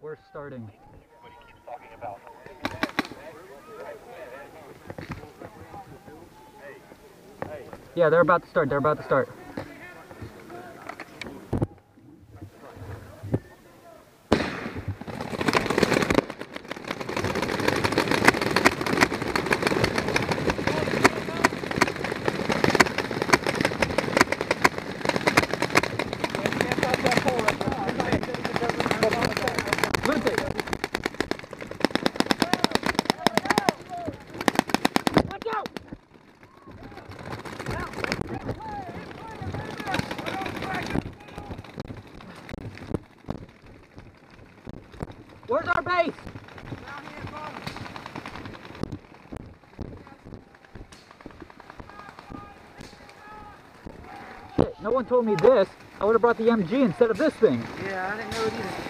We're starting. Yeah, they're about to start. They're about to start. Where's our base? Shit, no one told me this. I would have brought the MG instead of this thing. Yeah, I didn't know it either.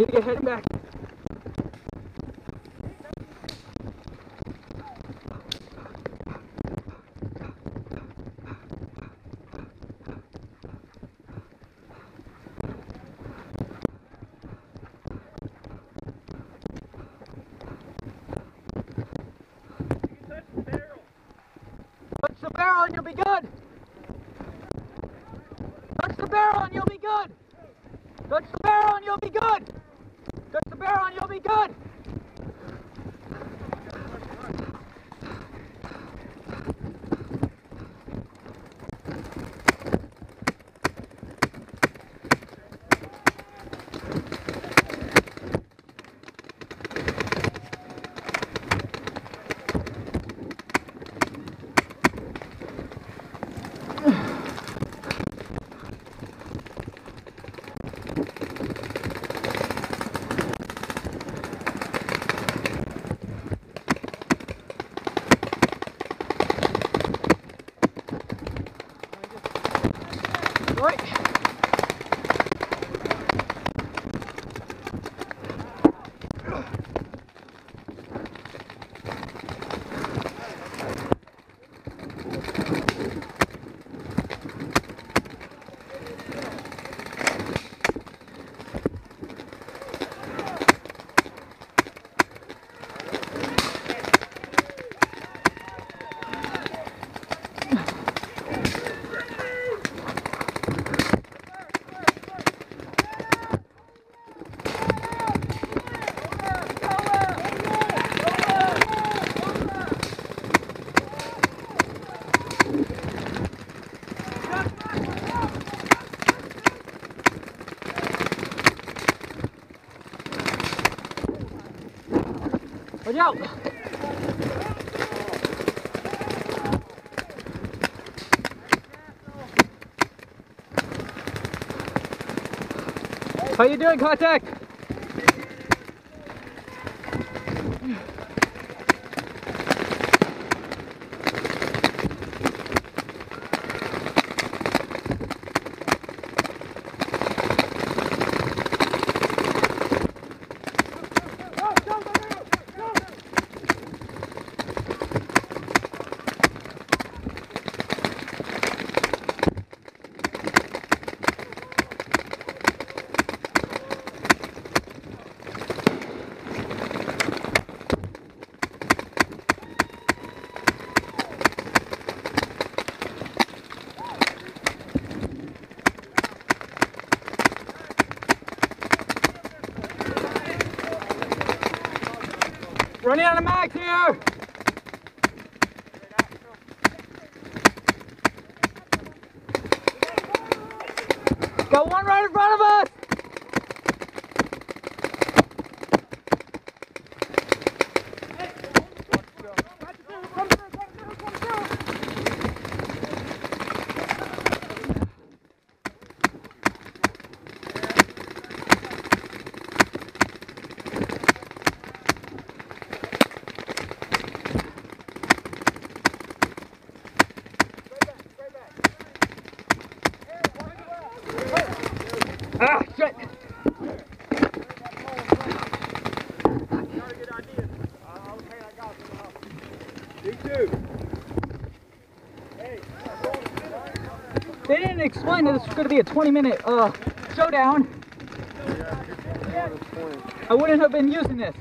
Need to get heading back. Touch the barrel and you'll be good. Touch the barrel and you'll be good. Touch the barrel and you'll be good. Barrel and you'll be good. Right. Watch out! How you doing, contact? Running out of mags here! Got one right in front of us! Explain that this was going to be a 20 minute uh, showdown, I wouldn't have been using this.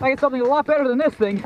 I get something a lot better than this thing.